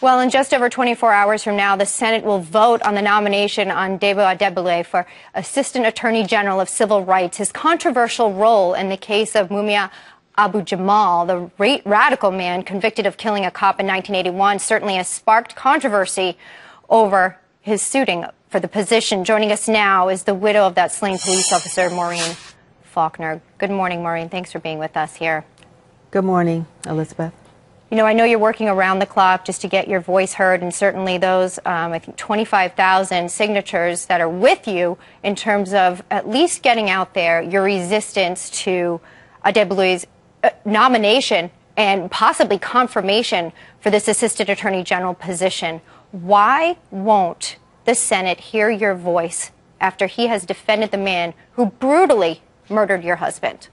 Well, in just over 24 hours from now, the Senate will vote on the nomination on Debo Adegbile for Assistant Attorney General of Civil Rights. His controversial role in the case of Mumia Abu Jamal, the radical man convicted of killing a cop in 1981, certainly has sparked controversy over his suiting for the position. Joining us now is the widow of that slain police officer, Maureen Faulkner. Good morning, Maureen. Thanks for being with us here. Good morning, Elizabeth. You know, I know you're working around the clock just to get your voice heard, and certainly those, um, I think, 25,000 signatures that are with you in terms of at least getting out there your resistance to Adegbile's uh, nomination and possibly confirmation for this Assistant Attorney General position. Why won't the Senate hear your voice after he has defended the man who brutally murdered your husband?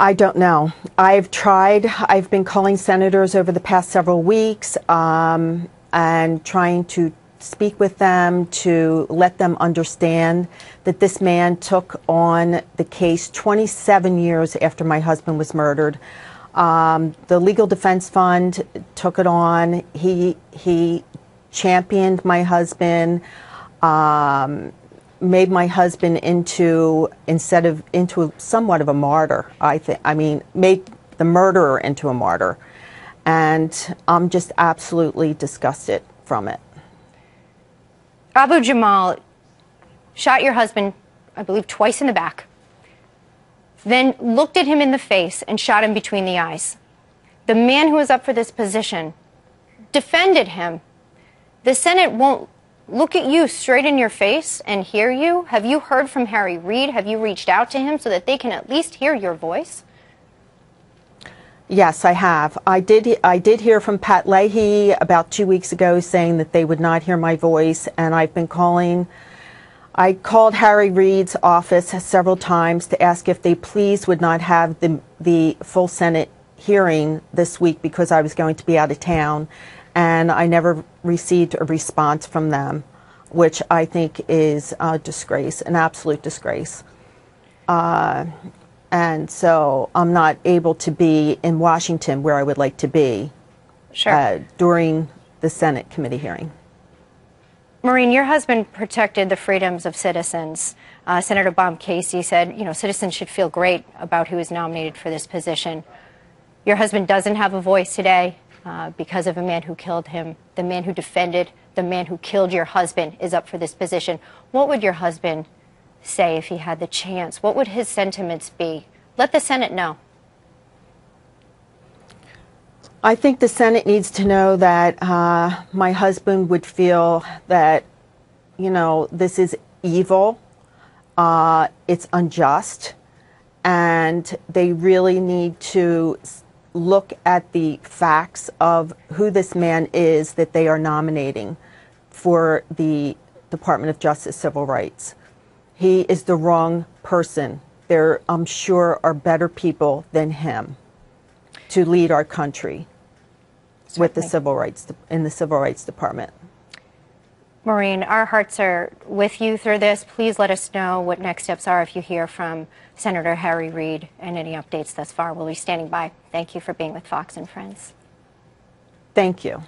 I don't know. I've tried. I've been calling senators over the past several weeks um, and trying to speak with them to let them understand that this man took on the case 27 years after my husband was murdered. Um, the Legal Defense Fund took it on. He he championed my husband. Um, made my husband into instead of into somewhat of a martyr. I think. I mean, made the murderer into a martyr, and I'm just absolutely disgusted from it. Abu Jamal shot your husband, I believe, twice in the back. Then looked at him in the face and shot him between the eyes. The man who was up for this position defended him. The Senate won't look at you straight in your face and hear you? Have you heard from Harry Reid? Have you reached out to him so that they can at least hear your voice? Yes, I have. I did. I did hear from Pat Leahy about two weeks ago saying that they would not hear my voice, and I've been calling. I called Harry Reid's office several times to ask if they please would not have the the full Senate hearing this week because I was going to be out of town, and I never received a response from them, which I think is a disgrace, an absolute disgrace. Uh, and so I'm not able to be in Washington where I would like to be sure. uh, during the Senate committee hearing. Maureen, your husband protected the freedoms of citizens. Uh, Senator Bob Casey said, you know, citizens should feel great about who is nominated for this position. Your husband doesn't have a voice today. Uh, because of a man who killed him. The man who defended the man who killed your husband is up for this position. What would your husband say if he had the chance? What would his sentiments be? Let the Senate know. I think the Senate needs to know that uh, my husband would feel that, you know, this is evil, uh, it's unjust, and they really need to look at the facts of who this man is that they are nominating for the Department of Justice Civil Rights. He is the wrong person. There, I'm sure, are better people than him to lead our country Certainly. with the civil rights in the civil rights department. Maureen, our hearts are with you through this. Please let us know what next steps are if you hear from Senator Harry Reid and any updates thus far. We'll be standing by. Thank you for being with Fox and Friends. Thank you.